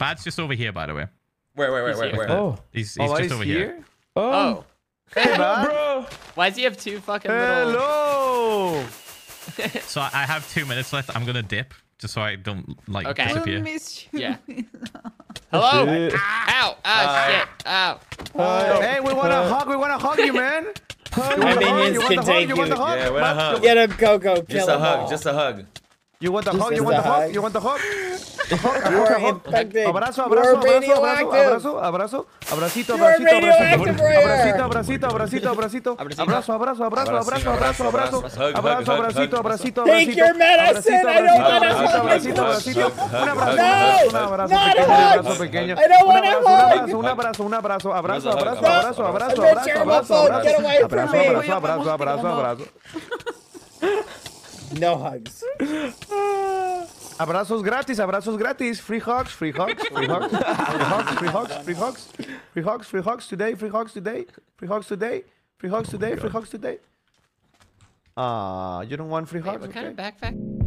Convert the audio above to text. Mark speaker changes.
Speaker 1: Bad's just over here, by the way.
Speaker 2: Where, where, where,
Speaker 3: He's
Speaker 2: where, where?
Speaker 4: Oh,
Speaker 1: He's,
Speaker 4: oh,
Speaker 1: just
Speaker 4: he's
Speaker 1: over
Speaker 4: here.
Speaker 1: here.
Speaker 4: Oh,
Speaker 3: Oh.
Speaker 4: hey, man.
Speaker 5: Bro.
Speaker 3: Why does he have two fucking little...
Speaker 4: Hello.
Speaker 1: So I I have two minutes left. I'm gonna dip just so I don't like
Speaker 3: Okay.
Speaker 6: We'll miss you.
Speaker 3: Yeah. Hello?
Speaker 4: Shit.
Speaker 3: Ow! Ah,
Speaker 2: Hi.
Speaker 3: shit. Ow.
Speaker 4: Uh, hey, we want to hug. We want to hug you, man. You want
Speaker 5: My
Speaker 4: the hug?
Speaker 5: minions
Speaker 4: You
Speaker 5: can take
Speaker 4: You want
Speaker 5: you.
Speaker 4: the hug?
Speaker 2: Yeah, what hug.
Speaker 5: Get him, Coco. Kill
Speaker 2: Just a hug,
Speaker 5: all.
Speaker 2: just a hug.
Speaker 4: You want the
Speaker 5: Just
Speaker 4: hug? You want the hug?
Speaker 5: hug.
Speaker 4: You want the hug? Abrazo, abrazo, abrazo, abrazo, abrazo, abracito, abracito, abracito, abracito, abracito, abracito, abrazo, abrazo, abrazo, abrazo, abrazo, abrazo, abrazo, abracito, abracito,
Speaker 5: Take your medicine. I don't
Speaker 4: Un abrazo, un abrazo, abrazo, abrazo, abrazo, abrazo, abrazo, abrazo, Abrazo, abrazo, abrazo, abrazo.
Speaker 5: No hugs.
Speaker 4: Abrazos gratis, abrazos gratis. Free hugs, free hugs, free hugs, free hugs, free hugs, free hugs, free hugs, today, free hugs today, free hugs today, free hugs today, free hugs today. Ah, you don't want free hugs?
Speaker 3: What kind of backpack?